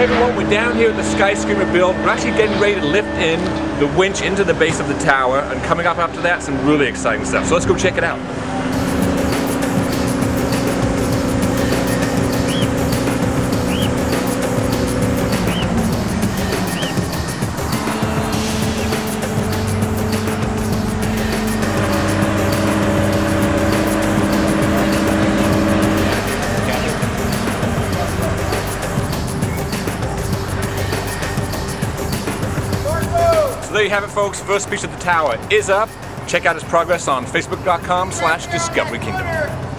Hey everyone, we're down here at the SkyScreamer build. We're actually getting ready to lift in the winch into the base of the tower and coming up after that some really exciting stuff. So let's go check it out. So there you have it folks, first piece of the tower is up. Check out his progress on facebook.com slash discoverykingdom.